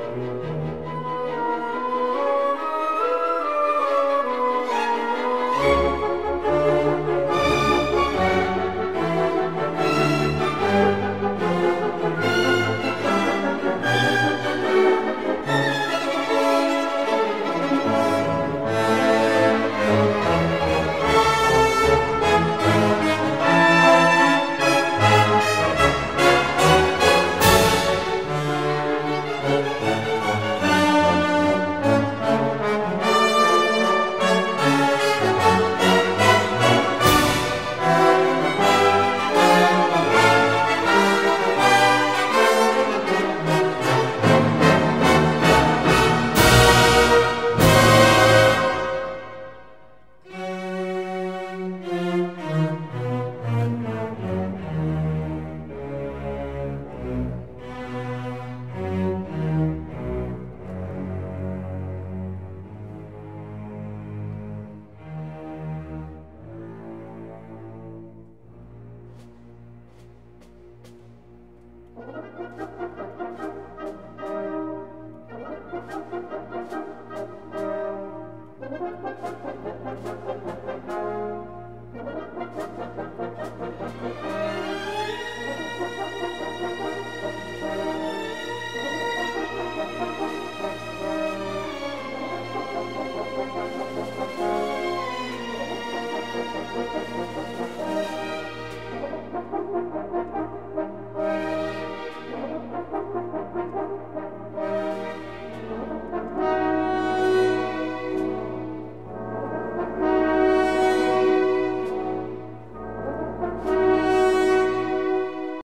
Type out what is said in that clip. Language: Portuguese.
Música